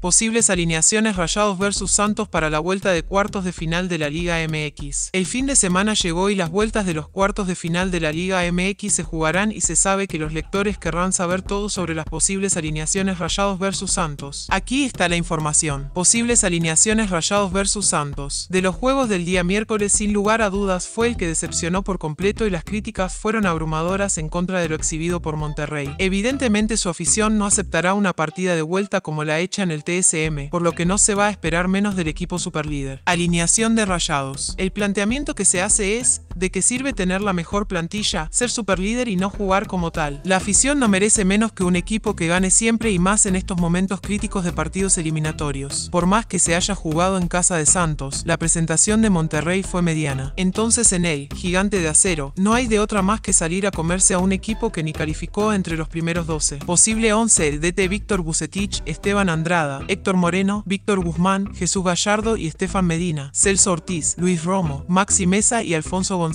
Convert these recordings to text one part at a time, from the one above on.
Posibles alineaciones Rayados versus Santos para la vuelta de cuartos de final de la Liga MX. El fin de semana llegó y las vueltas de los cuartos de final de la Liga MX se jugarán y se sabe que los lectores querrán saber todo sobre las posibles alineaciones Rayados versus Santos. Aquí está la información. Posibles alineaciones Rayados versus Santos. De los juegos del día miércoles sin lugar a dudas fue el que decepcionó por completo y las críticas fueron abrumadoras en contra de lo exhibido por Monterrey. Evidentemente su afición no aceptará una partida de vuelta como la hecha en el TSM, por lo que no se va a esperar menos del equipo superlíder. Alineación de Rayados. El planteamiento que se hace es, de que sirve tener la mejor plantilla, ser superlíder y no jugar como tal. La afición no merece menos que un equipo que gane siempre y más en estos momentos críticos de partidos eliminatorios. Por más que se haya jugado en casa de Santos, la presentación de Monterrey fue mediana. Entonces en él, gigante de acero, no hay de otra más que salir a comerse a un equipo que ni calificó entre los primeros 12. Posible 11, el DT Víctor Bucetich, Esteban Andrada, Héctor Moreno, Víctor Guzmán, Jesús Gallardo y Estefan Medina, Celso Ortiz, Luis Romo, Maxi Mesa y Alfonso González,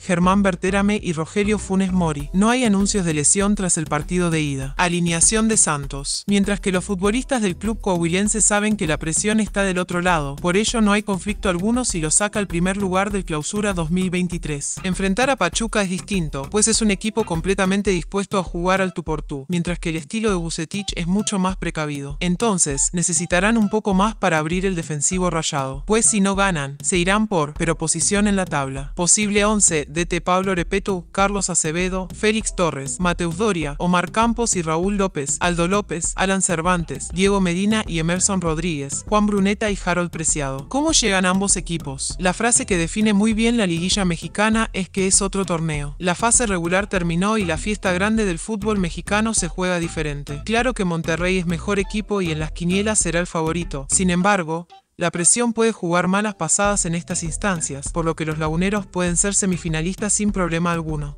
Germán Berterame y Rogelio Funes Mori. No hay anuncios de lesión tras el partido de ida. Alineación de Santos. Mientras que los futbolistas del club coahuilense saben que la presión está del otro lado, por ello no hay conflicto alguno si lo saca al primer lugar del clausura 2023. Enfrentar a Pachuca es distinto, pues es un equipo completamente dispuesto a jugar al tú por tú, mientras que el estilo de Bucetich es mucho más precavido. Entonces, necesitarán un poco más para abrir el defensivo rayado, pues si no ganan, se irán por, pero posición en la tabla. Posible 11, DT Pablo Repeto, Carlos Acevedo, Félix Torres, Mateus Doria, Omar Campos y Raúl López, Aldo López, Alan Cervantes, Diego Medina y Emerson Rodríguez, Juan Bruneta y Harold Preciado. ¿Cómo llegan ambos equipos? La frase que define muy bien la liguilla mexicana es que es otro torneo. La fase regular terminó y la fiesta grande del fútbol mexicano se juega diferente. Claro que Monterrey es mejor equipo y en las quinielas será el favorito. Sin embargo, la presión puede jugar malas pasadas en estas instancias, por lo que los laguneros pueden ser semifinalistas sin problema alguno.